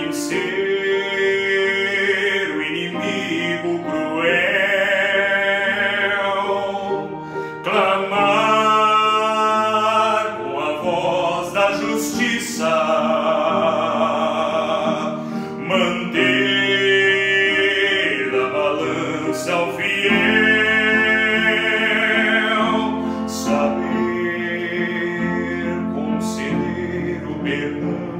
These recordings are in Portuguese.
vencer o inimigo cruel, clamar com a voz da justiça, manter a balança ao fiel, saber conceder o perdão.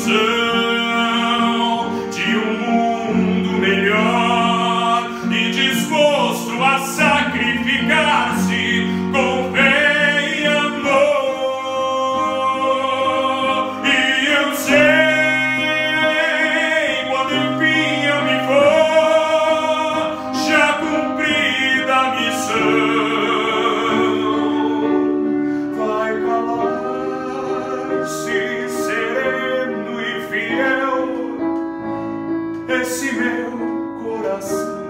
Joseph. esse meu coração.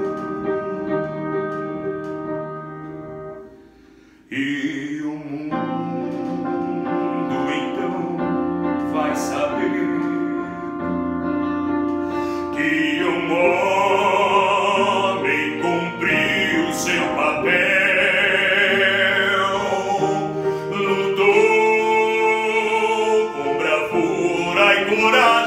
E o mundo então vai saber que um homem cumpriu seu papel, lutou com bravura e coragem.